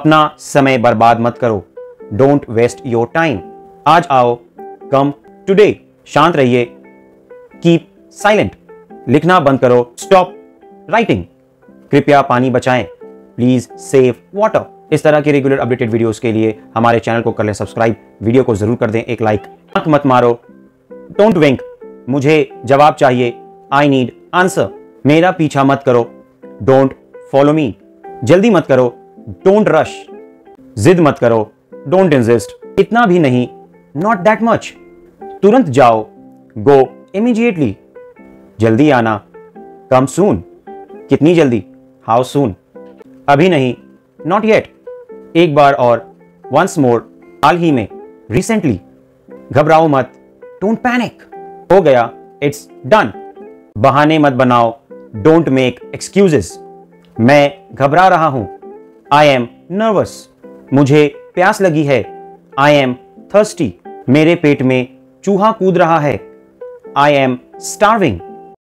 अपना समय बर्बाद मत करो। डोंट वेस्ट योर टाइम आज आओ कम टुडे शांत रहिए। कीप साइलेंट लिखना बंद करो। स्टॉप राइटिंग कृपया पानी बचाएँ। प्लीज़ सेव वाटर इस तरह की रेगुलर अपडेटेड वीडियोस के लिए हमारे चैनल को कर लें सब्सक्राइब वीडियो को ज़रूर कर दें। एक लाइक आँख मत मारो। डोंट विंक मुझे जवाब चाहिए। आई नीड आंसर मेरा पीछा मत करो। डोंट फॉलो मी जल्दी मत करो। डोंट रश जिद मत करो. डोंट इंजिस्ट इतना भी नहीं. नॉट दैट मच तुरंत जाओ. गो इमीजिएटली जल्दी आना. कम सून कितनी जल्दी? हाउ सून अभी नहीं. नॉट येट एक बार और. वंस मोर हाल ही में. रिसेंटली घबराओ मत. डोंट पैनिक हो गया. इट्स डन बहाने मत बनाओ. डोंट मेक एक्सक्यूजेस मैं घबरा रहा हूँ. आई एम नर्वस मुझे प्यास लगी है. आई एम थर्स्टी मेरे पेट में चूहा कूद रहा है. I am starving